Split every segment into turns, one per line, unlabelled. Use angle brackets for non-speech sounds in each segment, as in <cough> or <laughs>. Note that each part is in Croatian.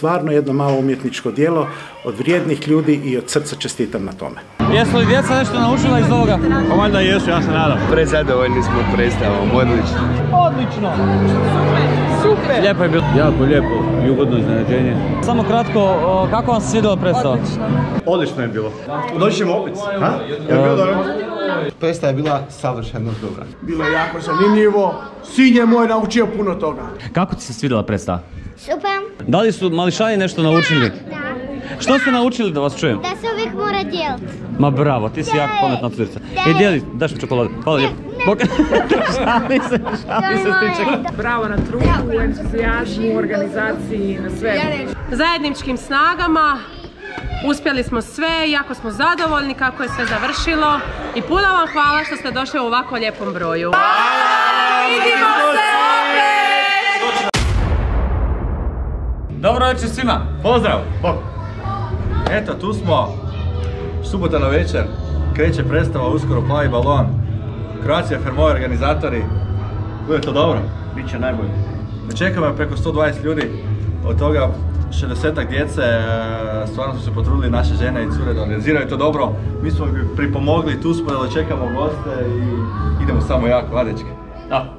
stvarno jedno malo umjetničko djelo od vrijednih ljudi i od srca čestitam na tome.
Jesu li djeca nešto naučila iz ovoga?
Pa valjda jesu, ja se nadam.
Prezadovoljni smo predstavom, odlično.
Odlično! Super! Lijepo je bilo.
Jako lijepo i ugodno iznenađenje.
Samo kratko, o, kako vam se svidjela predstava?
Odlično je bilo. Doći ćemo opet, ha? Je li bilo dobro?
Predstava je bila savršeno dobra.
Bilo je jako zanimljivo. Sin je moj naučio puno toga.
Kako ti se svidjela predstava?
Super.
Da li su mališani nešto naučili? Što ste naučili da vas čujem?
Da se uvijek mora dijeliti.
Ma bravo, ti si jako pametna curica.
Da.
I dijeli, daš mi čokoladu. Hvala lijepo. Bok- <laughs> šali se, šali se, stiče.
Bravo na trudu, entuzijazmu, organizaciji, na svemu. Zajedničkim snagama uspjeli smo sve, jako smo zadovoljni kako je sve završilo i puno vam hvala što ste došli u ovako lijepom broju. Vidimo se
Dobro večer svima.
Pozdrav! Bok! Eto, tu smo. Subota na večer. Kreće predstava, uskoro plavi balon. Croatia Fermoje organizatori. Bude to dobro? Biće najbolje. Čeka me preko 120 ljudi. Od toga 60 djece, e, stvarno su se potrudili naše žene i cure da organiziraju to dobro. Mi smo bi pripomogli, tu smo da čekamo goste i idemo samo jako, a dečki? Da.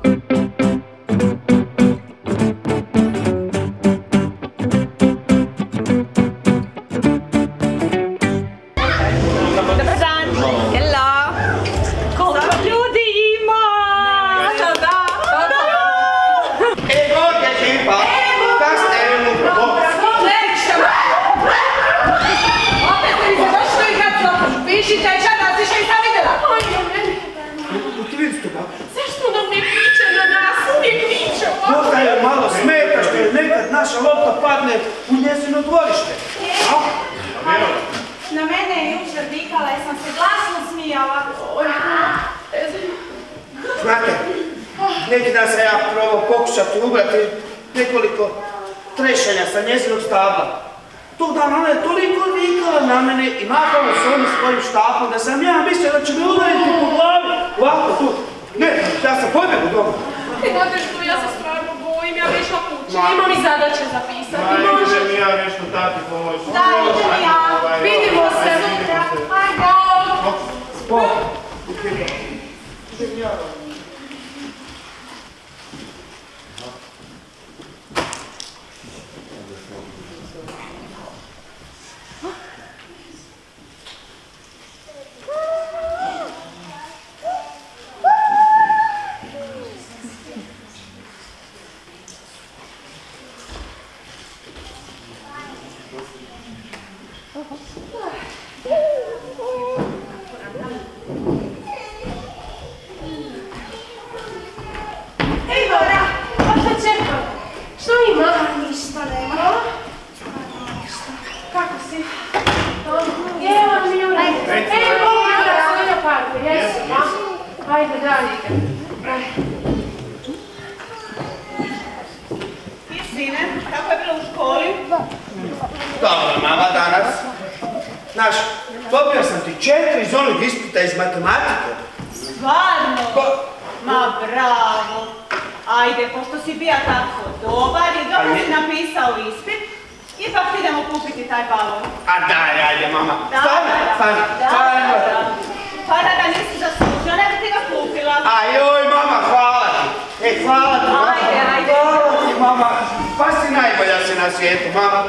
Na
svijetu, mama.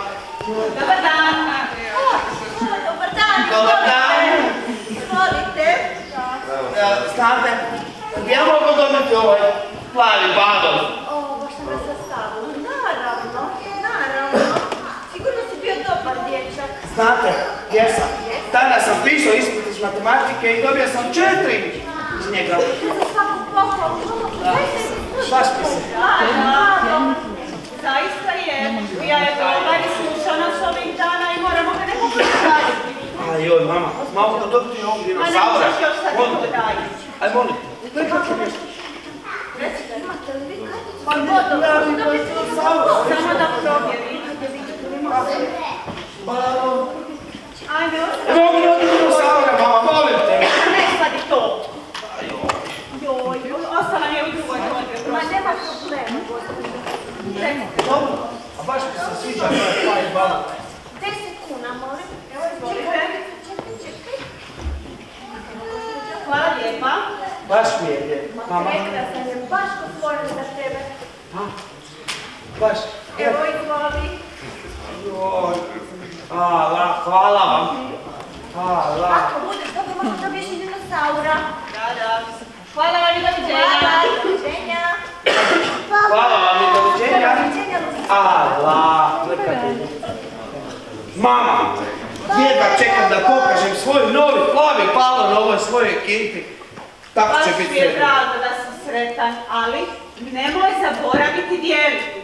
Dobar dan. Dobar dan.
Dobar dan.
Izvolite.
E, Znate, gdje mogu dobiti ovaj plavi balon?
O, baš sam ga sastavila. Naravno, naravno. Sigurno si bio dobar dječak.
Znate, jesam. Danas sam pisao ispit iz matematike i dobio sam četiri iz njega.
Za svaku pohvalu.
Baš.
Naravno. Zaista je. Ja je dobar i sluša nas ovih dana i moramo ga nekako raditi.
Ajoj, mama, mogu da dobiti ovog
Ma ne možeš još sad
te.
raditi.
Aj, molim. te.
Recite, imate li vi karticu? Pa vodu. Samo da provjerim. Ajde, ostavi.
Mogu dobiti dinosaura, mama, molim te.
Ne sad i to. Joj, ostala mi je u drugoj godini. Ma nema problema, gospođo.
Dobro, a baš mi se sviđa taj plavi balon.
10 kuna, molim.
Evo, izvolite. Hvala lijepa.
Baš mi je lijep. Mama,
Prekrasan je, baš otvoren za tebe.
baš.
Evo, izvoli.
Joj. Ala, hvala vam. Ala.
Ako budeš dobro, možda dobiješ i dinosaura.
Da, da. Hvala vam i doviđenja.
Hvala, doviđenja.
Hvala vam. Mama, jedva čekam da pokažem svoj novi plavi balon ovoj svojoj ekipi. Tako
Baš
će
mi
biti
je
sve.
drago da si sretan, ali nemoj zaboraviti dijeliti.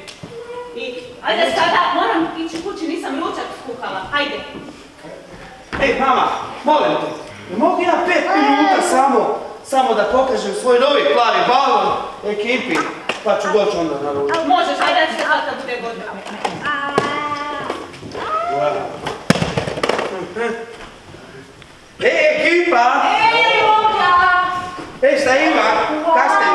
I, ajde sada, moram ići kući, nisam ručak skuhala. Ajde.
Ej, mama, molim te, ne mogu ja pet minuta samo, samo da pokažem svoj novi plavi balon ekipi, pa ću doći onda na ručak.
Možeš, ajde, ajde, sad kad bude gotovo.
Ej, ekipa!
Ej, Luka!
Ej, šta ima? Kak ste?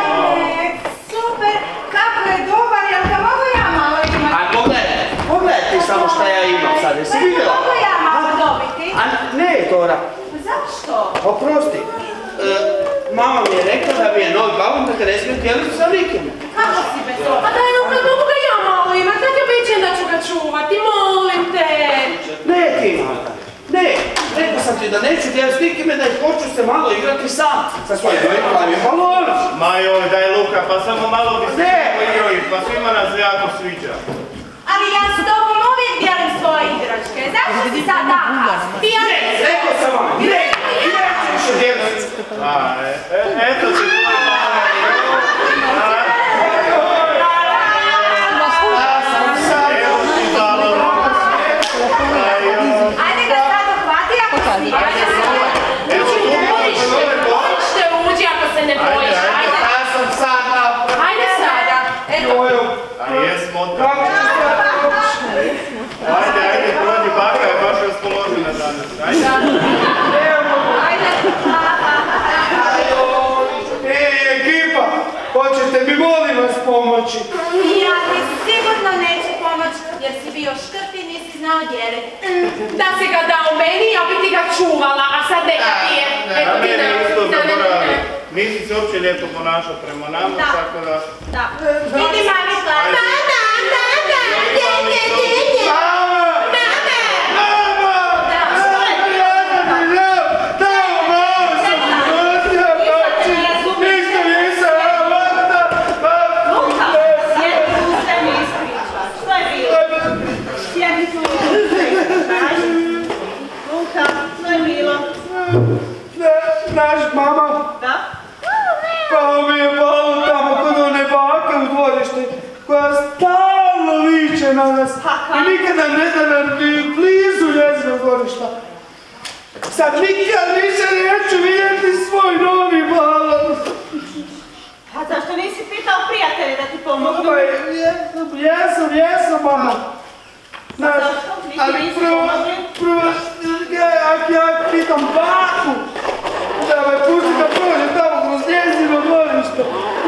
Super, kako je dobar, jel ga mogu ja malo imati?
A pogledaj, pogledaj ti samo šta ja imam sad, jesi vidjela?
Mogu ja malo dobiti?
A ne, Dora,
Zašto?
oprosti. E, mama mi je rekla da mi je novi balon da ga ne smijem dijeliti sa nikim.
Kako si bez
A
oba?
daj, Luka, mogu ga ja malo imat, kad je obećajem da ću ga čuvati, molim te.
Ne ti, Marta, ne. Rekao sam ti da neću dijeliti s nikime, da hoću se malo igrati sam sa svojim novim plavim balonom.
Ma joj, daj Luka, pa samo malo bi se
Ne.
poigrali, pa svima nas jako sviđa.
Ali ja s tobom uvijek dijelim svoje igračke. Zašto si sad taka? Ti ja
Ne, rekao sam vam, ne, i neću više dijeliti.
A, e, e, eto ti tvoj balon. Evo ti balon. Ajoj.
Ajde ga sad uhvati ako si. Ajde
Evo tu mi je nove balon.
Možete uđi ako se ne
Ajde,
bojiš,
ajde.
ajde.
Ja sam sad napravio.
Ajde sada.
Jojo,
A jesmo od
kako ću se ja proći?
Ajde, ajde, prođi baka je baš raspoložena danas. Ajde.
Ej, ekipa, hoćete mi molim vas pomoći?
Ja ti sigurno neću pomoć jer si bio škrt i nisi znao dijeliti.
Da si ga dao meni, ja bi ti ga čuvala, a sad neka ti je. Eto ti da- da- da-.
Nisi se uopće lijepo ponašao prema nama,
Da.
tako da...
Da. Vidi mami plaća.
Ajde.
Luka, sjedi tu se mi ispričaš. Što je bilo? Sjedi tu mi ispričaš. Luka, što je bilo?
Naš mama,
Da?
pao mi je balon tamo kod one bake u dvorište, koja stalno viče na nas i nikada ne da nam ni blizu njezinog dvorišta. Sad nikad više neću vidjeti svoj novi balon.
A zašto nisi pitao prijatelje da ti pomognu?
Pa jesam, jesam, jesam, mama. Znaš,
zašto? Nisi
ali prvo, prvo, ja, ja, ja pitam baku da me pusti da prođe tamo kroz njezino dvorište.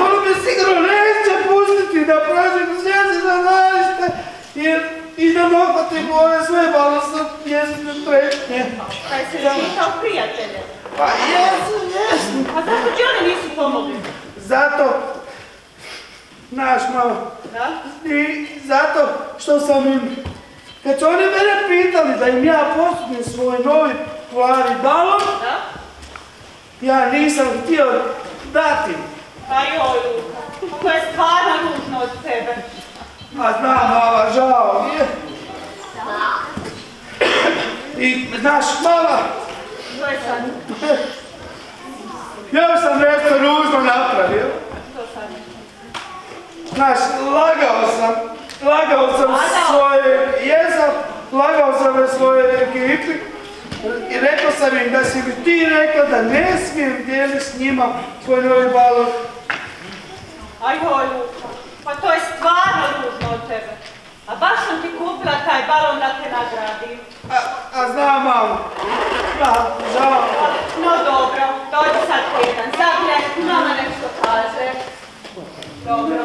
Ono me sigurno neće pustiti da prođe kroz njezino dvorište jer i da nohvatim ove sve balon sa njezine trešnje.
Kaj si pitao prijatelje?
Pa jesam, jesam.
A zašto ti oni nisu pomogli?
Zato, naš mama,
Da?
I zato što sam im, kad su oni mene pitali da im ja posudim svoj novi plavi balon,
Da?
ja nisam htio dati.
Pa joj, Luka. To je stvarno ružno od tebe.
A znam, mama, žao mi je. I, znaš,
sad.
ja sam nešto ružno napravio. Znaš, lagao sam, lagao sam svoje, jesam, lagao sam na svojoj ekipi i rekao sam im da si mi ti rekao da ne smijem dijeliti s njima svoj novi balon.
Aj. Pa to je stvarno ružno od tebe. A baš sam ti kupila taj balon da te nagradim.
A, a znam, mamo, da, žao.
No dobro, dođi sad po jedan zagrljaj, mama nešto kaže. Dobro.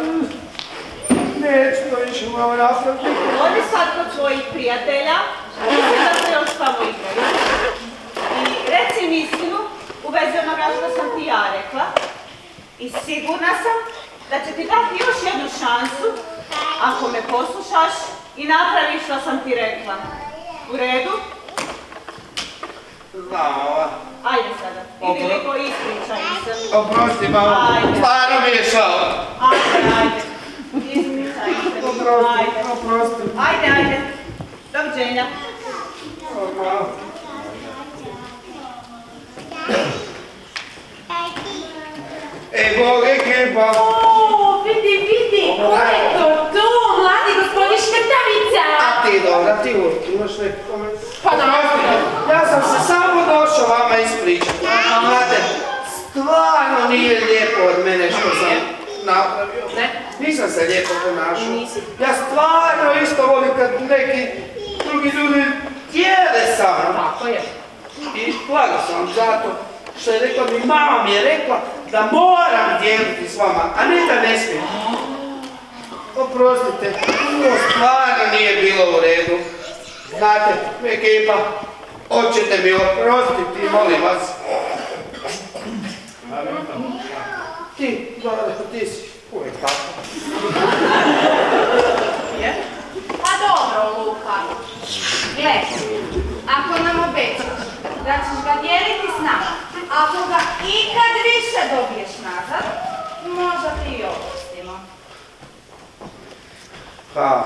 Ne, Neću to više malo napraviti.
Odi sad kod svojih prijatelja, mislim da se još tamo igraju. I reci im istinu u vezi onoga što sam ti ja rekla. I sigurna sam da će ti dati još jednu šansu ako me poslušaš i napraviš što sam ti rekla. U redu?
Znam, ova.
Ajde sada, idi liko ispričaj se.
Oprosti, mama.
Ajde.
Stvarno mi je šao.
Ajde, ajde. Ispričaj se.
Oprosti,
Ajde.
oprosti.
Ajde, ajde. Doviđenja.
Evo, ekipa.
O, vidi, vidi, ko je to tu, mladi gospodin Škrtavica?
A ti dobra, ti uvijek imaš neki komentar.
Pa naravno.
Ja sam se samo došao vama ispričati. A znate, stvarno nije lijepo od mene što sam napravio.
Ne.
Nisam se lijepo ponašao.
Nisi.
Ja stvarno isto volim kad neki drugi ljudi dijele sa mnom.
Tako je.
I blago sam zato što je rekla mi, mama mi je rekla da moram dijeliti s vama, a ne da ne smijem. Oprostite, to stvarno nije bilo u redu. Znate, ekipa, hoćete mi oprostiti, molim vas. Ti, Dora, ti si uvijek tako.
Pa dobro, Luka. Gle, ako nam obećaš da ćeš ga dijeliti s nama, ako ga ikad više dobiješ nazad, možda ti i opustimo.
Ha,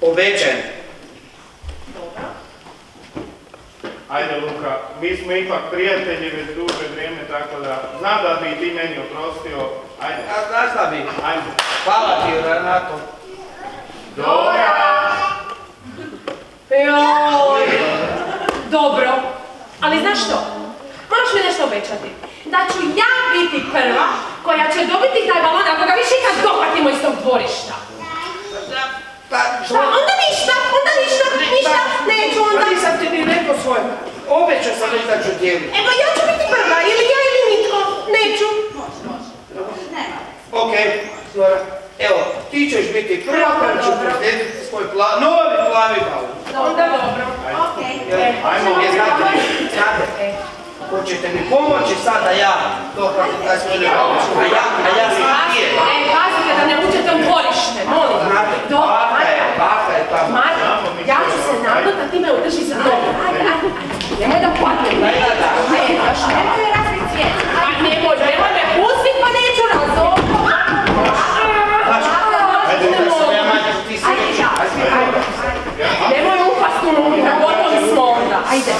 obećajem.
Ajde Luka, mi smo ipak prijatelji već duže vrijeme, tako da znam da bi ti meni oprostio. Ajde,
A znaš šta bi?
ajde.
Hvala ti, Renato.
Dora!
Joj. Dobro, ali znaš što? Moraš mi nešto obećati. Da ću ja biti prva koja će dobiti taj balon ako ga više ikad dohvatimo iz tog dvorišta.
Pa,
Šta? Onda ništa, onda ništa, ništa, neću onda.
Pa nisam ti ni rekao svoje. Obećao sam već da ću dijeliti.
Evo ja ću biti prva, ili ja ili nitko, neću.
Nema.
Ok, Dora. Evo, ti ćeš biti prva koja će proslijediti svoj pla, novi plavi balon.
Onda dobro.
Okej.
Ajmo,
Je, znate, znate, hoćete mi pomoći sad da ja dohvatim taj svoj balon, a ja, a ja sam prije.
Pazite da ne uđete u dvorište, molim. Do,
tamo.
Marta, ja ću se nagnuti, a ti me udrži za nogu. Ajde, ajde, ajde. Nemoj da padnem.
Da, da, da.
Ajde, baš nemoj me razviti svijet. Aj, nemoj, nemoj me pustit, pa neću razovno.
Ajde, da sam ja manje, ti si
Ajde,
veći.
ja.
Ajde,
Ajde, ajde. Nemoj upast u unutra, gotovi smo onda. Ajde.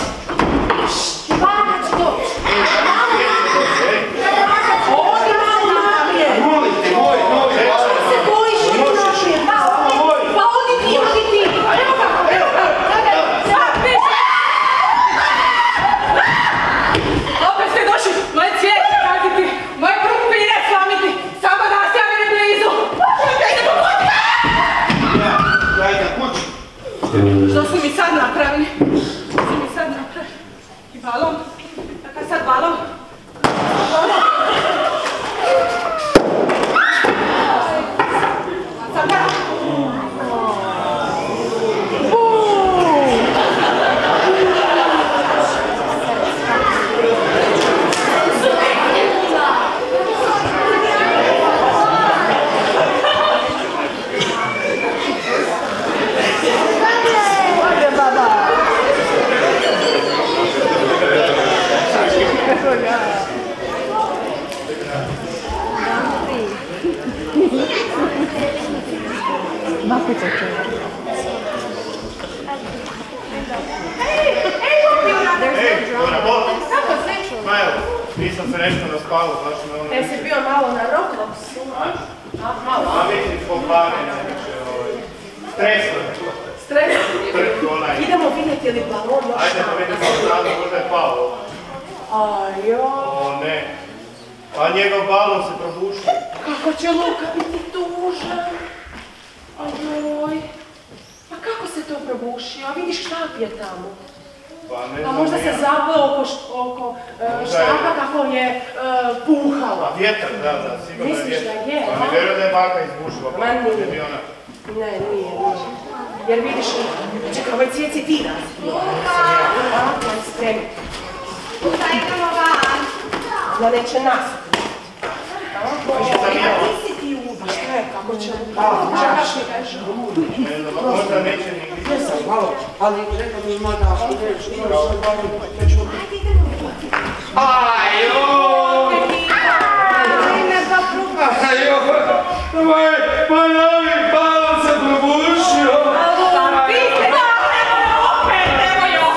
Biti.
Jesam, malo, ali rekao mi moj da što reći, što se bavim, neću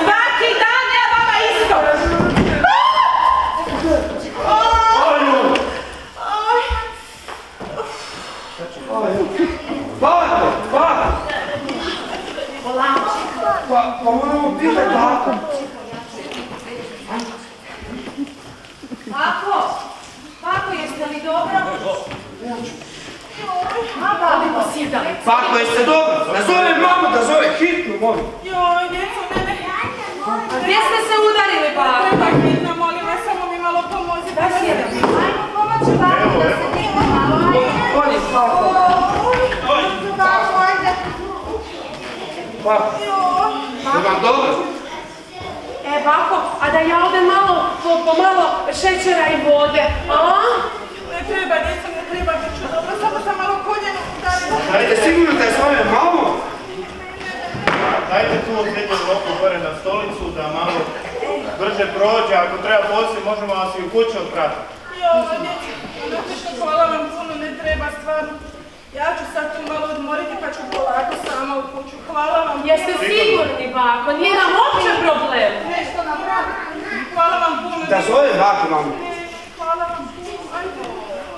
Svaki dan ja vama isto.
Bako, bako! Pa, pa moramo pitati bako.
Ako, ako jeste li dobro?
Sjedali.
Bako, jeste dobro? Da zove mamu, da zove hitnu, molim.
Joj, djeco, ne, ne.
Gdje ste se udarili, pa?
Treba hitno, molim vas, samo mi malo pomozite.
Da sjedam.
Ajmo pomoći bako da se dimo malo.
Bako,
ajde.
Bako. Je vam dobro?
E, bako, a da ja odem malo, po, po malo šećera i vode, a?
Ne treba, djeco, ne treba, bit ću dobro, samo sam malo koljeno udarila.
Dajte sigurno da je s vama mamo?
Dajte tu srednju roku gore na stolicu da malo brže prođe. Ako treba poslije, možemo vas i u kući otpratiti.
Znate što, hvala vam puno, ne treba, stvarno. Ja ću sad tu malo odmoriti pa ću sama u kuću. Hvala vam.
Jeste sigurni, bako? Nije nam uopće problem.
Nešto napraviti.
Hvala vam puno.
Da zove bako, mamu.
Hvala vam puno. Ajde.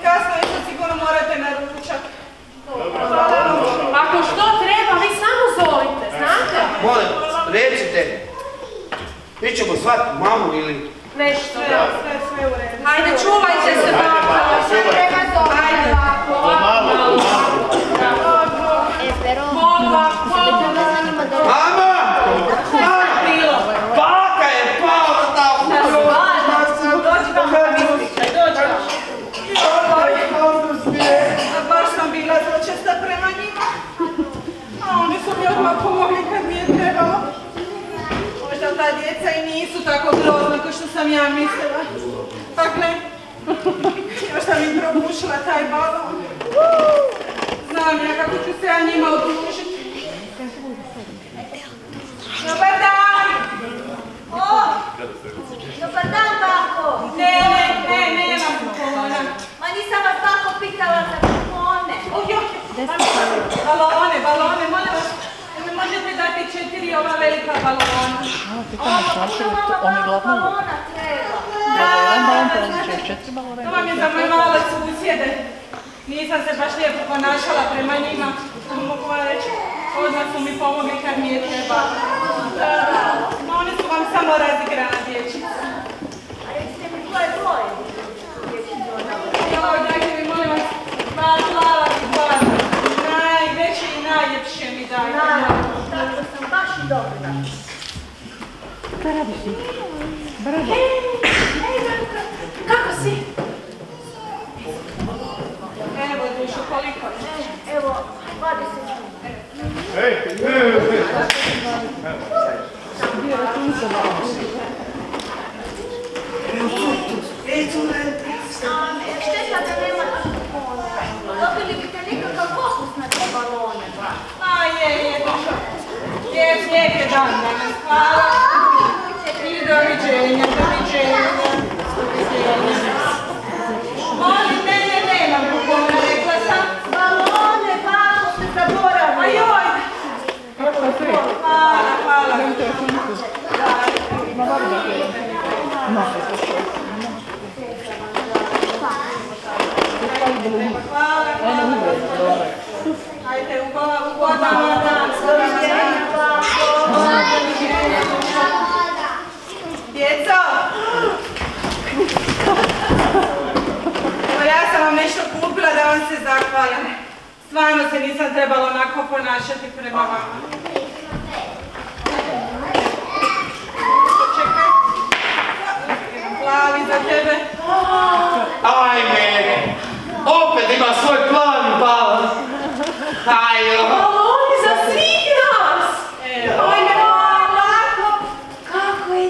Kasno je sigurno morate na ručak. Hvala vam puno.
Ako što treba, vi samo zovite, znate?
Molim, recite. Mi ćemo zvati mamu ili...
Nešto,
Sve,
da.
sve, sve u redu.
Ajde, čuvajte se, bako.
Treba zoviti bako.
Malo,
ja mislila. Pa gle, još sam im probušila taj balon. Znam ja kako ću se ja njima odlužiti. Dobar dan! O!
Dobar dan, bako.
Ne, ne, ne, nemam kupona.
Ma nisam vas bako pitala za kupone.
Ojo, balone, balone, molim vas, možete dati četiri ova velika balona?
Ovo, puno mama balona treba.
To vam je za moje male susjede. Nisam se baš lijepo ponašala prema njima. Mogu vam reći, odmah su mi pomogli kad mi je trebalo. No oni su vam samo razigrana dječica.
A recite mi ko je broj?
Joj, dajte mi molim vas, dva plava i dva. Najveće i najljepše mi dajte.
Naravno, tako sam baš i dobra.
Kako si?
Evo dušo, koliko je?
Evo, 20
Ej, ej, ej.
Um, šteta da nema kupone. Dobili biste nekakav fokus na te balone, ba.
A je, je, dušo. Lijep je dan danas, hvala. I doviđenja, doviđenja. Doviđenja. Molim, Hvala, hvala. Ajde, ugodan vam dan. Ja sam vam nešto kupila da vam se zahvalim. Stvarno se nisam trebala onako ponašati prema vama. Glavi za tebe.
Ajme, opet ima svoj plan. Ajde.
Baloni za svih nas!
Ajme, ovako, kako je.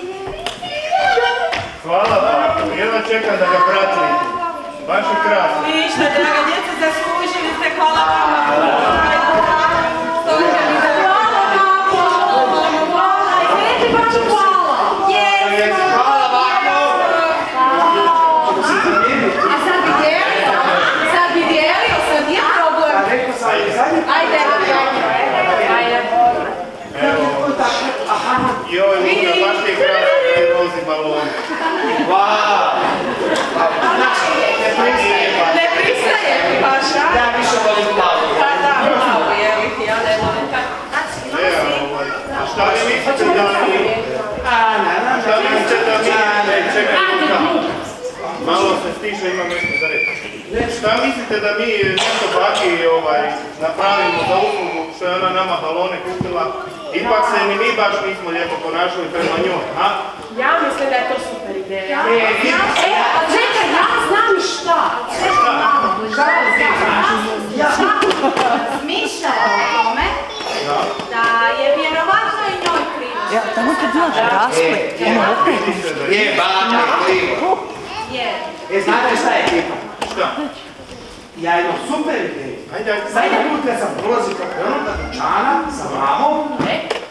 Hvala bako, jedva čekam da ga pratim. Baš je krasno.
Ništa, draga djeca, zaslužili ste, hvala vama. Stožeri za
Hvala, babo! Hvala! I meni ti baš hvala!
Hvala bako.
A sad bi dijelio? Sad bi dijelio, sad nije problem.
Rekao sam, zadnji
Ajde, ajde, ajde.
Evo, joj, Luka, baš ti je krasno balon.
Hvala. Znači, ne pristaje baš.
Ne pristaje mi baš, a?
Ja više volim plavu.
Pa da, malo je li ti, ja ne volim tako.
Evo, ovaj, a šta vi mislite da mi...
A, na, na,
Šta vi mislite da mi... Ne, čekaj, Luka. Malo se imam nešto za reći. Šta mislite da mi nešto baki ovaj, napravimo za uslugu što je ona nama balone kupila? Ipak se ni mi baš nismo lijepo ponašali prema njoj, a?
Ja mislim da je to super ideja.
E, vi-
E, a čekaj, ja znam i šta.
Smišljala o tome da je vjerovatno i njoj krivo.
Je, baka je krivo.
Jer
E, znate šta je ekipa?
Šta?
Ja imam super ideju.
Ajde, ajde.
Zadnji put kad sam prolazio preko onog dućana sa mamom,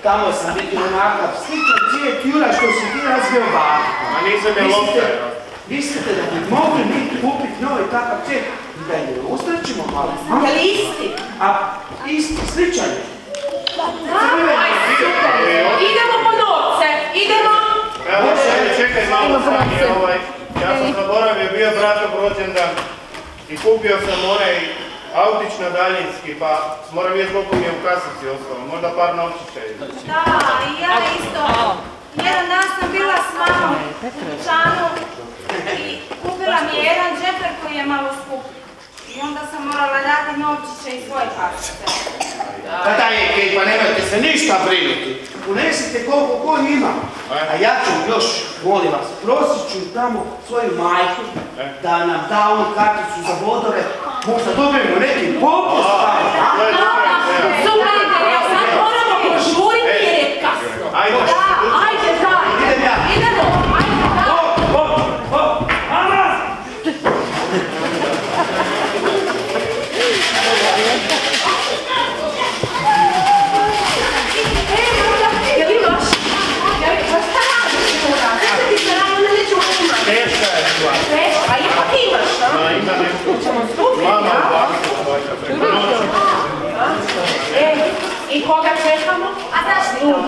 tamo sam vidio onakav sličan cijet Jura što si ti razvio baka.
Ma nisam je lopta.
mislite da bi mogli mi kupiti novi takav cijet i da je ustračimo malo?
je li isti?
A isti, sličan je.
Aj, super. Idemo po novce, idemo.
Evo, čekaj, čekaj malo stani, ovaj, ja sam zaboravio, bio bratov rođendan i kupio sam onaj autić na daljinski, pa moram vidjeti koliko mi je u kasici ostalo, možda par novčića je.
Da, i ja isto. Jedan dan sam bila s mamom u Čanu i kupila mi je jedan džeper koji je malo skup. I onda sam morala dati novčiće iz svoje kasice.
Pa daj ekipa, nemojte se ništa brinuti. Unesite koliko ko ima. A ja ću još, molim vas, prosit ću tamo svoju majku da nam da onu karticu za vodove. Možda dobijemo neki popust.
Super ideja, sad moramo požuriti jer je kasno.
Ajde,
Ajde, daj.
Idem ja.
Idemo, ajde, daj.
Hop, hop, hop, Amas!
Jel imaš? Jel imaš? Šta radiš? Šta ti se radi, onda neću imati.
teška je stvar.
A ipak imaš, a?
Ma ima nešto.
Ćemo skupiti,
Mama
a?
u baku svojka preko noći.
E, i koga čekamo?
A znaš li to?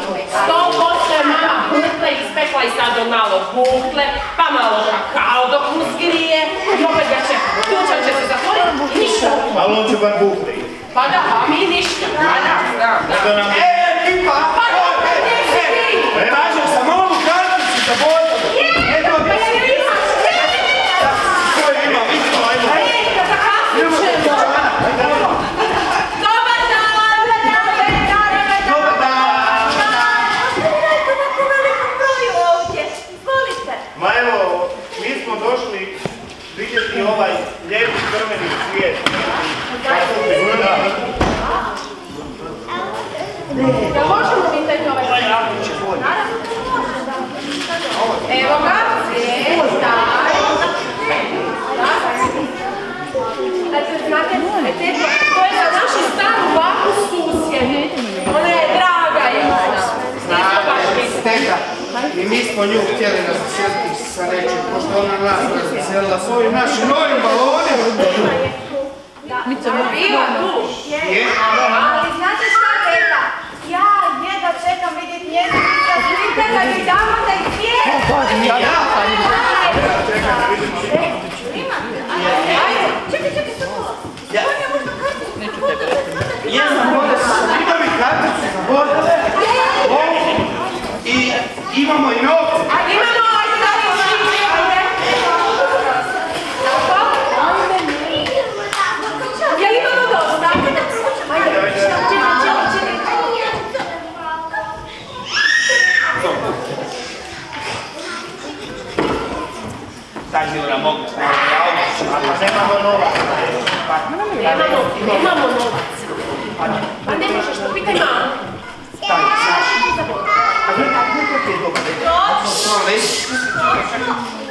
Sto posto je mama bukle ispekla i sad on malo bukle, pa malo kakao dok mu zgrije i opet ga čekamo. Ključan će se zatvoriti i ništa.
Ali on će bar bukli.
Pa da, a mi ništa. Pa da, da, da.
Da nam...
E, ekipa!
Pa da, gdje si ti?
Tražio sam ovu karticu za vodove. E, dobio
Jel možemo pitati ovaj Naravno. Evo ga, cvijeta. Znate, znate, eto, to je našu staru baku susjedu. Ona je draga jedna.
I mi smo nju htjeli naslijediti sa nečim, pošto ona nas razveselila s ovim našim novim balonima.
Bila tu.
Je?
Ali znate šta, teta? Ja jedva čekam vidjeti izraz vidite da joj damo cvijet. Ajde,
Nemamo, nemamo
novaca. Pa ne
možeš, to mamu.
Stani,
Saša. A gledaj, kako je
dobro.
Točno. Točno.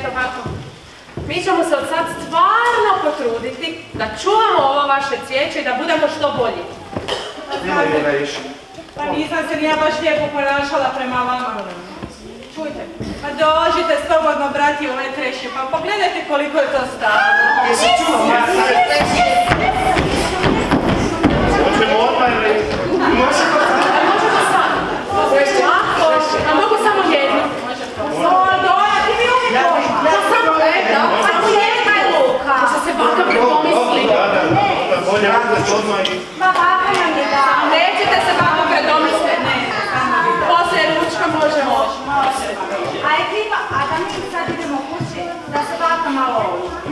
Eto
kako. Mi ćemo se od sad stvarno potruditi da čuvamo ovo vaše cvijeće i da budemo što bolji.
Nemoj mi više.
Pa nisam se ni ja baš lijepo ponašala prema vama. Čujte, pa dođite slobodno brati ove trešnje, pa pogledajte koliko je to staro.
Jesi čuo, Marta?
Hoćemo odmah ili?
Možemo
Ako, a mogu samo jednu.
O, Dora, ti mi uvijek
Ja bih, ja bih
Samo
probao-
jedna.
pa čekaj, Luka.
Što se baka prepomisli.
Da, da, da, bolje uzeti odmah i...
Pa baka nam je dala.
Nećete se baka predomisliti. Poslije ručka možemo.
A ekipa, a da mi sad idemo kući, da se baka malo.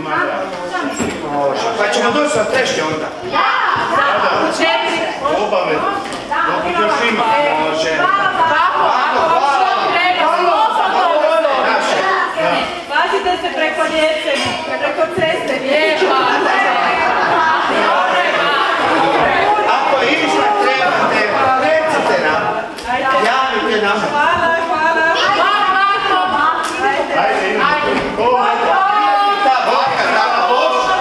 Ma da.
Šta mislite?
Može. Pa ćemo doći na trešnje onda.
Da, da,
U četiri.
Obavezno.
da.
Još ima.
Može.
Hvala, baka.
Kako, ako vam što treba, slobodno.
Pazite se preko djece, preko ceste.
Lijepa.
Ako išta trebate, recite nam. Javite nam.
Hvala, hvala.
Ajde, idemo. O,
Ta baka, ta boša.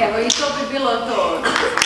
Evo i to bi bilo to. Što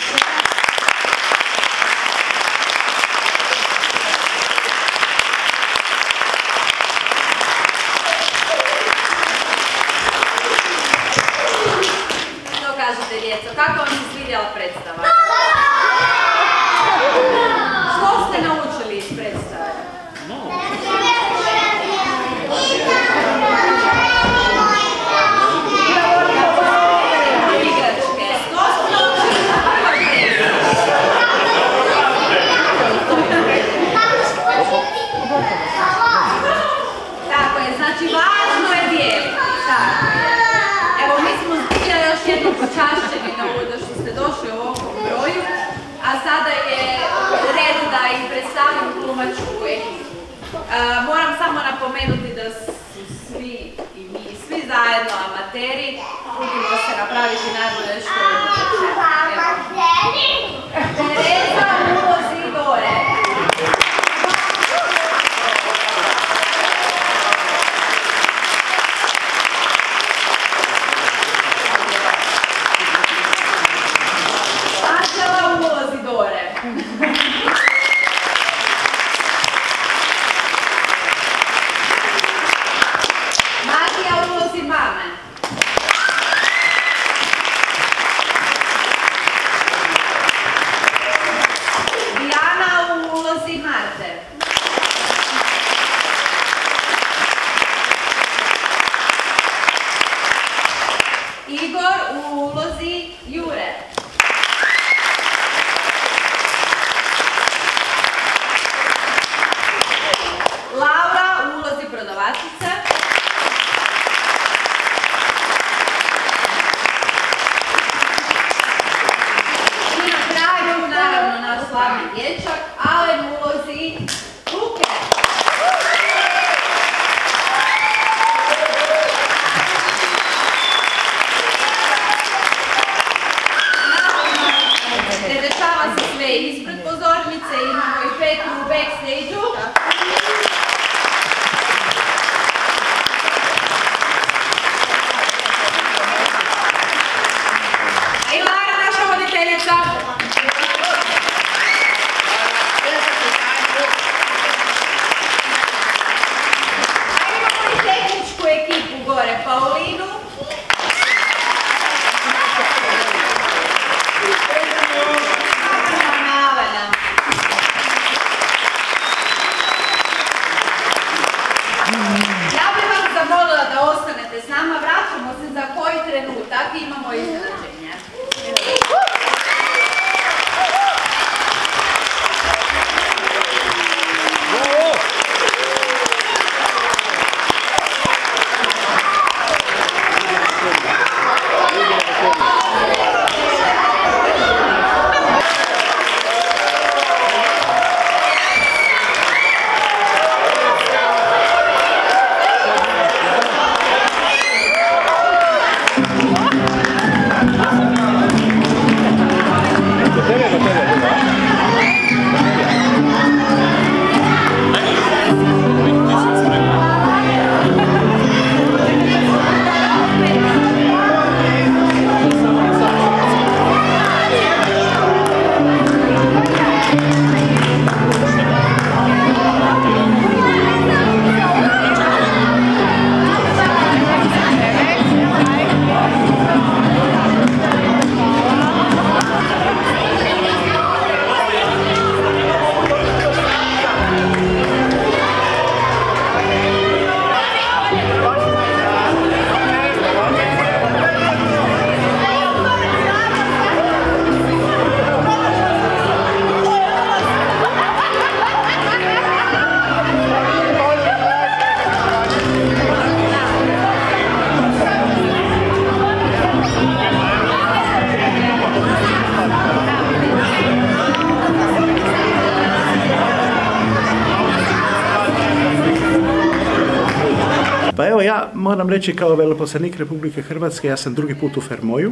reći kao veleposlanik Republike Hrvatske, ja sam drugi put u Fermoju.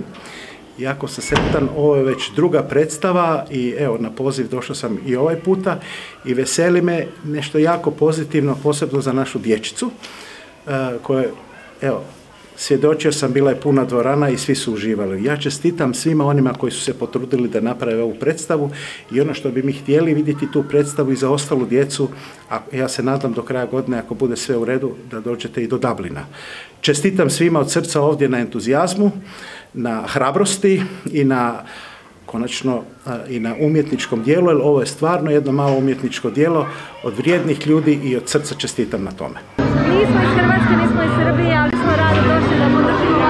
Jako sam sretan, ovo je već druga predstava i evo na poziv došao sam i ovaj puta i veseli me nešto jako pozitivno, posebno za našu dječicu e, koje, evo, svjedočio sam, bila je puna dvorana i svi su uživali. Ja čestitam svima onima koji su se potrudili da naprave ovu predstavu i ono što bi mi htjeli vidjeti tu predstavu i za ostalu djecu, a ja se nadam do kraja godine ako bude sve u redu da dođete i do Dublina. Čestitam svima od srca ovdje na entuzijazmu, na hrabrosti i na konačno a, i na umjetničkom dijelu, jer ovo je stvarno jedno malo umjetničko dijelo od vrijednih ljudi i od srca čestitam na tome.
Nismo iz Hrvatske, nismo iz Srbije, ali smo rado došli da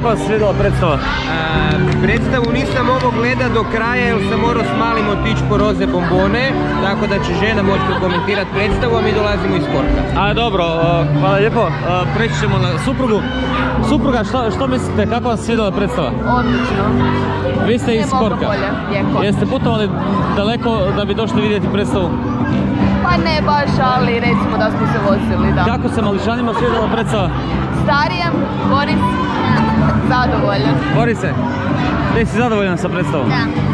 Kako vam se svidjela predstava?
Predstavu nisam mogao gledat do kraja jer sam morao s malim otići po roze bombone, tako da će žena moći komentirati predstavu, a mi dolazimo iz Korka.
A dobro, uh, hvala lijepo. Uh, Preći ćemo na suprugu. Supruga, što, što mislite, kako vam se svidjela predstava?
Odlično.
Vi ste iz Korka.
bolje.
Jeste putovali daleko da bi došli vidjeti predstavu?
Pa ne baš, ali recimo da smo se vozili, da.
Kako se mališanima svidjela predstava?
Starijem, Boris, zadovoljan.
Borise, ti si zadovoljan sa predstavom?
Da.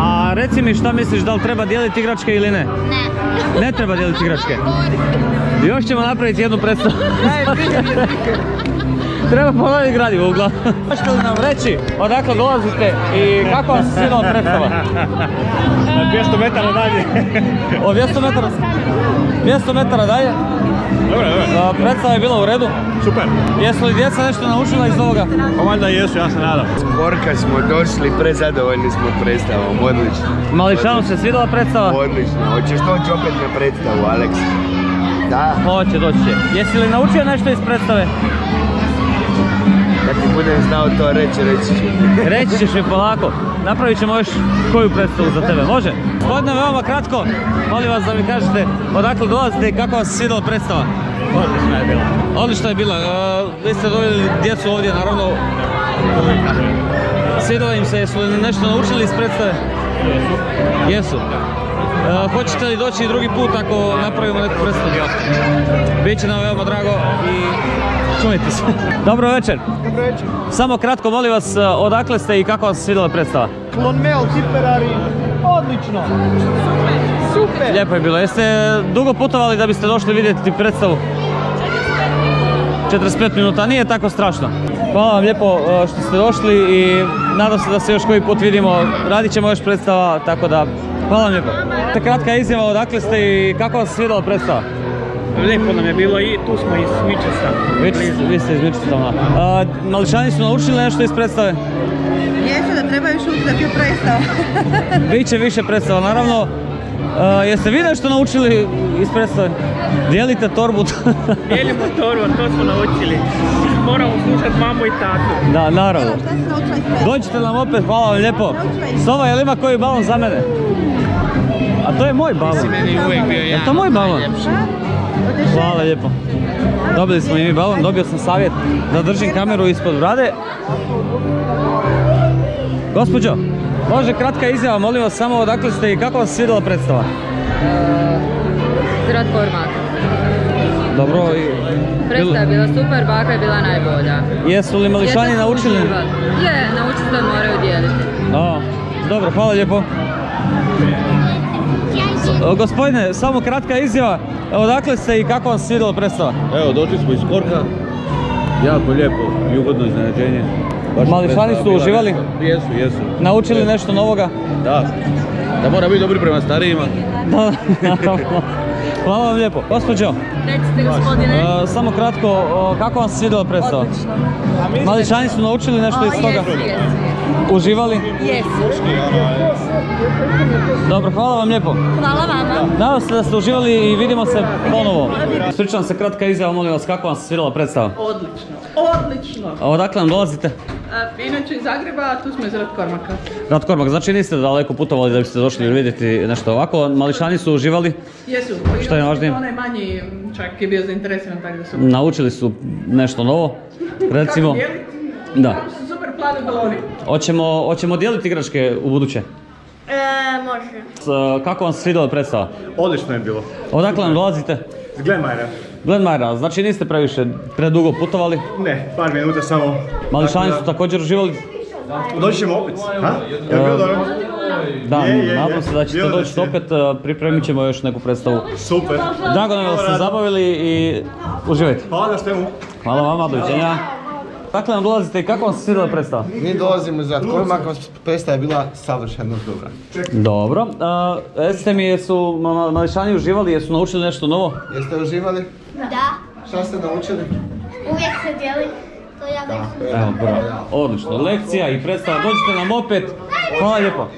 A reci mi šta misliš, da li treba dijeliti igračke ili ne?
Ne.
Ne treba dijeliti igračke. <laughs> Još ćemo napraviti jednu predstavu. <laughs> Treba ponoviti gradivo uglavnom. Možete li nam reći odakle dolazite i kako vam se svidjela predstava?
200 metara dalje. <laughs>
O 200 metara? 200 metara dalje?
Dobro, dobro.
Predstava je bila u redu?
Super.
Jesu li djeca nešto naučila iz ovoga?
Pa valjda jesu, ja se nadam.
Korka smo došli, prezadovoljni smo predstavom, odlično.
Mališanu se svidjela predstava?
Odlično, hoćeš doći opet na predstavu, Aleks? Da,
Hoće, doći će. Jesi li naučio nešto iz predstave?
Kad ti budem znao to reći, reći ću. <laughs>
Reći ćeš mi polako. Napravit ćemo još koju predstavu za tebe, može? Gospodine, veoma kratko, molim vas da mi kažete odakle dolazite i kako vam se svidjela predstava?
Odlično je bilo.
Odlično je bila. E, vi ste doveli djecu ovdje, naravno. Svidjela im se, jesu li nešto naučili iz predstave? Jesu. E, hoćete li doći drugi put ako napravimo neku predstavu? Biće nam veoma drago i čujte se. Dobro večer.
Dobro večer.
Samo kratko, molim vas, e, odakle ste i kako vam se svidjela predstava?
Klonmel, Hiperari, odlično. Super.
Lijepo je bilo. Jeste dugo putovali da biste došli vidjeti predstavu? 45 minuta, nije tako strašno. Hvala vam lijepo e, što ste došli i nadam se da se još koji put vidimo. Radit ćemo još predstava, tako da hvala vam lijepo. Te kratka izjava, odakle ste i kako vam se svidjela predstava?
Lijepo nam je bilo i tu smo iz Mičesta.
Vi, vi ste iz Wichita. A, Mališani su naučili nešto iz predstave?
Jesu da treba još da ti predstava. <laughs>
Biće više predstava, naravno. Jeste vi nešto naučili iz predstave? Dijelite torbu? <laughs>
Dijelimo torbu, to smo naučili. Moramo slušati mamu i tatu.
da, naravno. Dođite nam opet, hvala vam lijepo. Sova, jel ima koji balon za mene? A to je moj balon.
Si meni uvijek bio
Je
jedan
to moj balon? Hvala lijepo. Dobili smo i mi balon, dobio sam savjet da držim kameru ispod brade. Gospođo, može kratka izjava, molim vas samo odakle ste i kako vam se svidjela predstava?
Zrat Kormak.
Dobro, i...
Predstava je bila super, baka je bila najbolja.
Jesu li mališani naučili?
Je, naučiti se moraju dijeliti.
Dobro, hvala lijepo. O, Gospodine, samo kratka izjava, odakle ste i kako vam se svidjela predstava?
Evo, došli smo iz Korka. Jako lijepo i ugodno iznenađenje.
Mališani su uživali?
Jesu, jesu.
Naučili nešto novoga?
Da. Da mora biti dobri prema starijima. <laughs>
Da, naravno. Hvala vam lijepo. Gospođo,
Recite gospodine.
e, samo kratko, kako vam se svidjela predstava? Mališani su naučili nešto iz toga? Uživali?
Jesu.
Dobro, hvala vam lijepo.
Hvala vama.
Nadam se da ste uživali i vidimo se ponovo. Spričam se kratka izjava, molim vas, kako vam se svidjela predstava?
Odlično, odlično.
A odakle nam dolazite?
A, inače iz Zagreba, a tu smo iz Ratkormaka.
Rad Kormak, znači niste daleko putovali da biste došli vidjeti nešto ovako. Mališani su uživali,
Jesu.
Što je važnije?
Onaj manji čak je bio zainteresiran, tako da su...
naučili su nešto novo, <laughs> recimo.
Kako?
Da.
Plavi baloni.
Hoćemo, hoćemo dijeliti igračke u buduće.
E, može.
S- Kako vam se svidjela predstava?
Odlično je bilo.
Odakle nam dolazite?
S Glenmajera.
Glenmajera, znači niste previše, predugo putovali.
Ne, par minuta samo.
Mališani su također uživali.
Doći ćemo opet. Ha? Jel bilo dobro?
Da,
Je, je, je.
nadam se da ćete doći
je.
opet, e, pripremit ćemo još neku predstavu.
Super.
Drago nam je da ste zabavili i uživajte.
Hvala na svemu.
Hvala vama, doviđenja. Dakle nam dolazite i kako vam se svidjela predstava?
Mi dolazimo iz Ratkormaka, predstava je bila savršeno dobra.
Dobro, a, recite mi jesu ma- ma- mališani uživali, jesu naučili nešto novo?
Jeste uživali?
Da.
Šta ste naučili?
Uvijek se dijeli. To ja uvijek
Evo, bravo. Odlično, lekcija i predstava, dođite nam opet. Hvala lijepo.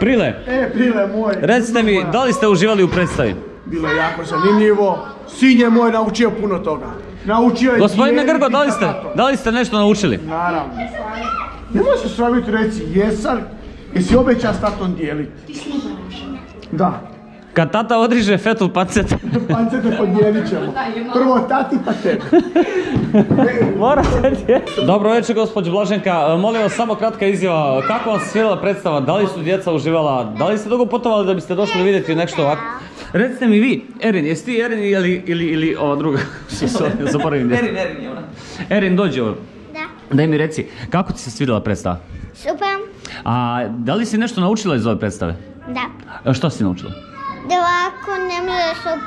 Prile,
E, prile moj.
recite mi, da li ste uživali u predstavi?
Bilo je jako zanimljivo. Sin je moj naučio puno toga. Naučio je
Gospodine Grgo, da li ste, da li ste nešto naučili?
Naravno. Nemoj se sramiti reci, jesam, jesi obeća s tatom dijeliti. Da,
Kad tata odriže fetul pancet.
pancete <laughs> podijelit ćemo. Prvo tati pa tebi. <laughs>
Mora se Dobro večer, gospođo Blaženka. E, Molim vas, samo kratka izjava. Kako vam se svidjela predstava? Da li su djeca uživala? Da li ste dugo putovali da biste došli vidjeti nešto ovako? Recite mi vi, Erin, jesi ti Erin ili, ili, ili ova druga? <laughs> Zaboravim.
Erin, Erin je ona.
Erin, dođi ovo.
Da.
Daj mi reci, kako ti se svidjela predstava?
Super.
A da li si nešto naučila iz ove predstave?
Da.
E, Što si naučila?
Da ovako ne možeš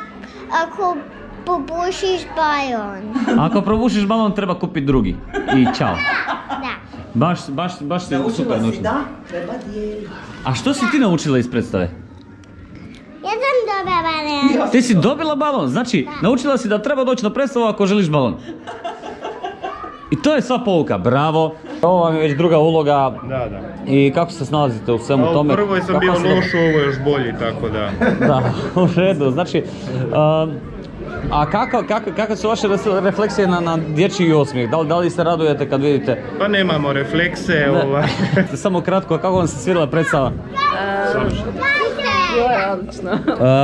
ako popušiš balon.
Ako probušiš balon, <laughs> treba kupiti drugi. I čao.
Da.
Baš, baš, baš si super naučila.
Da, treba dijeliti.
A što si ti naučila iz predstave?
Ja sam dobra balon.
Ti si dobila balon, znači naučila si da treba doći na predstavu ako želiš balon. I to je sva pouka, bravo. Ovo vam je već druga uloga.
Da, da.
I kako se snalazite u svemu
A u
tome?
prvoj sam
Kako
bio loš, u ovoj još bolji, tako da.
Da, <laughs> u redu. Znači, um, a kako, kako, kakve su vaše refleksije na, na dječji osmijeh? Da li, da li se radujete kad vidite?
Pa nemamo reflekse,
Ne.
ovaj. <laughs>
Samo kratko, kako vam se svidjela predstava?
Bilo je odlično.
Uh,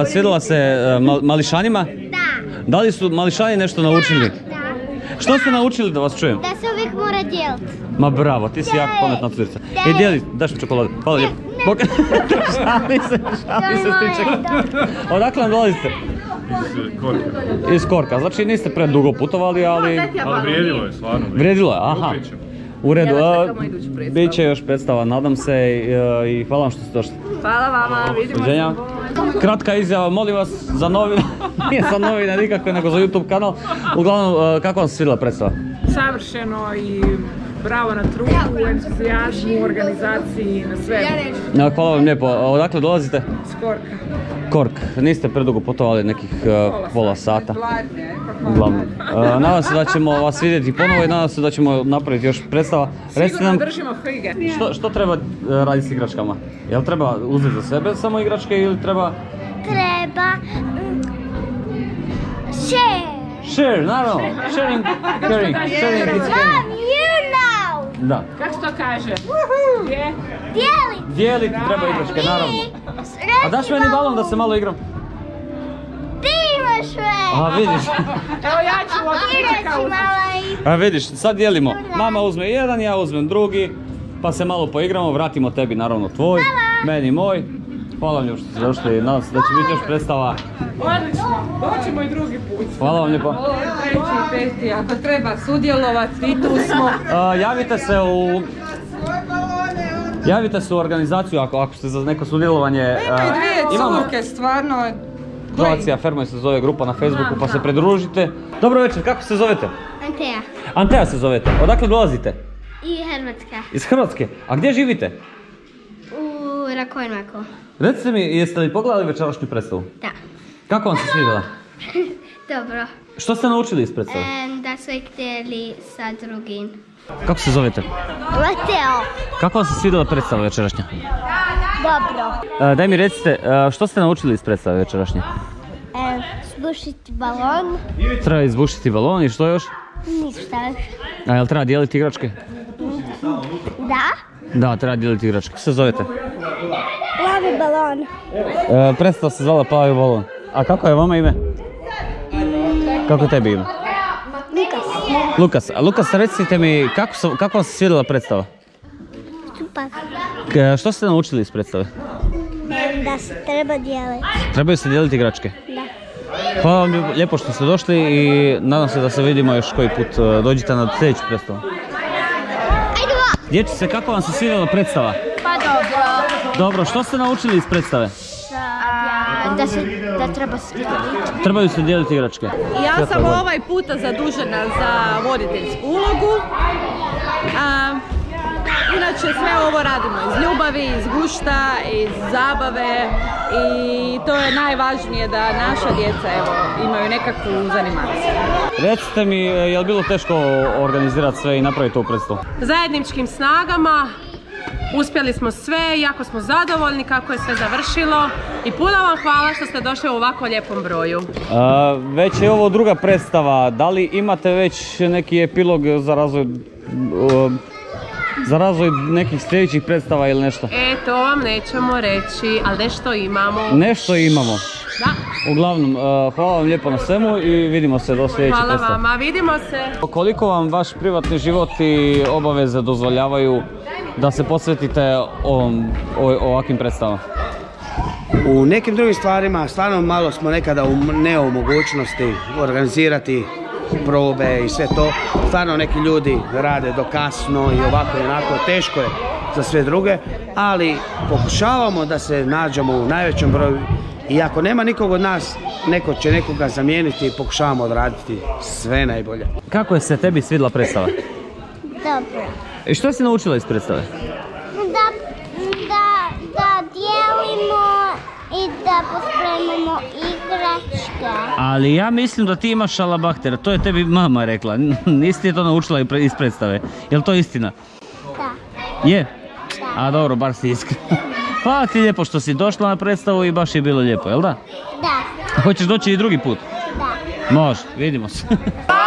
svidjela se uh, mal- mališanima?
Da.
Da li su mališani nešto naučili? Što ste naučili da vas čujem?
Da se uvijek mora dijeliti.
Ma bravo, ti si jako pametna curica.
Da.
I dijeli, daš mi čokoladu. Hvala lijepo. Bok... <laughs> šali se, šali se stiček. Odakle nam dolazite?
Iz Korka.
Iz Korka, znači niste predugo putovali, ali...
Ali vrijedilo je, stvarno.
Vrijedilo je, aha. U redu,
Evo,
a,
čekamo iduću predstavu.
bit će još predstava, nadam se i, e, i hvala vam što ste došli.
Hvala vama, vidimo se.
Kratka izjava, molim vas za novine, <laughs> nije za novine nikakve, nego za YouTube kanal. Uglavnom, e, kako vam se svidjela predstava?
savršeno i
bravo na trudu, entuzijazmu, organizaciji, na sve.
Ja, hvala vam lijepo. A Odakle dolazite?
Skorka.
Kork. Niste predugo putovali nekih uh, pola sata. Uglavnom. Uh, nadam se da ćemo vas vidjeti ponovo i nadam se da ćemo napraviti još predstava.
Sigurno
nam
držimo fige.
što, što treba uh, raditi s igračkama? Jel treba uzeti za sebe samo igračke ili treba
Treba... mm, Share.
share, naravno, sharing, caring, sharing, it's Da,
Kako to kaže? Je.
Dijeli.
dijeliti treba igračke, naravno. A daš meni balon da se malo igram?
Ti imaš sve.
A vidiš, <laughs>
Evo ja ću od pričeka
i...
a vidiš, sad dijelimo. Mama uzme jedan, ja uzmem drugi, pa se malo poigramo, vratimo tebi naravno tvoj, meni moj. Hvala vam još što ste došli, nadam se da će biti još predstava.
Odlično. Doćemo i drugi put.
Hvala vam lijepo.
Treći i peti, ako treba sudjelovati, i tu smo.
A, javite se u... Javite se u organizaciju ako, ako ste za neko sudjelovanje.
Ima i dvije curke, stvarno.
Croatia Fermoj se zove grupa na Facebooku pa se pridružite. Dobro večer, kako se zovete?
Anteja.
Antea se zovete. Odakle dolazite?
I Hrvatska.
Iz Hrvatske. A gdje živite?
U Rakojnmaku.
Recite mi, jeste li pogledali večerašnju predstavu?
Da.
Kako vam se svidjela? <laughs>
Dobro.
Što ste naučili iz predstave?
Em, da su htjeli sa drugim.
Kako se zovete?
Mateo.
Kako vam se svidjela predstava večerašnja?
Dobro.
E, daj mi recite, e, što ste naučili iz predstave večerašnje?
Em, spušiti balon.
Treba izbušiti balon i što još?
Ništa.
A jel treba dijeliti igračke?
Da?
Da, treba dijeliti igračke. Kako se zovete? E, predstava se zvala Plavi balon. A kako je vama ime? Kako je tebi ime?
Lukas.
Lukas. A Lukas, recite mi, kako, su- kako vam se svidjela predstava?
Super.
K- što ste naučili iz predstave?
Da se treba dijeliti.
Trebaju se dijeliti igračke.
Da.
Hvala vam lijepo što ste došli i nadam se da se vidimo još koji put. E, Dođite na sljedeću predstavu. Dječice, kako vam se svidjela predstava?
Pa dobro.
Dobro, što ste naučili iz predstave?
Da, se, da treba se dijeliti.
Trebaju se dijeliti igračke.
Ja sam ovaj puta zadužena za voditeljsku ulogu. A, inače sve ovo radimo iz ljubavi, iz gušta, iz zabave i to je najvažnije da naša djeca evo, imaju nekakvu zanimaciju.
Recite mi, je li bilo teško organizirati sve i napraviti ovu predstavu?
Zajedničkim snagama uspjeli smo sve, jako smo zadovoljni kako je sve završilo i puno vam hvala što ste došli u ovako lijepom broju.
A, već je ovo druga predstava, da li imate već neki epilog za razvoj, za razvoj nekih sljedećih predstava ili nešto?
E, to vam nećemo reći, ali nešto imamo.
Nešto imamo.
Da.
Uglavnom, a, hvala vam lijepo na svemu i vidimo se do sljedeće
Hvala
predstave.
vama, vidimo se.
Koliko vam vaš privatni život i obaveze dozvoljavaju da se posvetite ovom, ovakvim predstavama?
U nekim drugim stvarima stvarno malo smo nekada u neomogućnosti organizirati probe i sve to. Stvarno neki ljudi rade do kasno i ovako i onako, teško je za sve druge, ali pokušavamo da se nađemo u najvećem broju i ako nema nikog od nas, neko će nekoga zamijeniti i pokušavamo odraditi sve najbolje.
Kako je se tebi svidjela predstava?
Dobro.
I što si naučila iz predstave?
Da, da, da dijelimo i da pospremimo igračke.
Ali ja mislim da ti imaš šalabahtera, to je tebi mama rekla. <laughs> Nisi ti to naučila iz predstave. Jel to istina?
Da.
Je? A dobro, bar si iskren. <laughs> Hvala ti lijepo što si došla na predstavu i baš je bilo lijepo, jel da?
Da.
Hoćeš doći i drugi put?
Da.
Može, vidimo se. <laughs>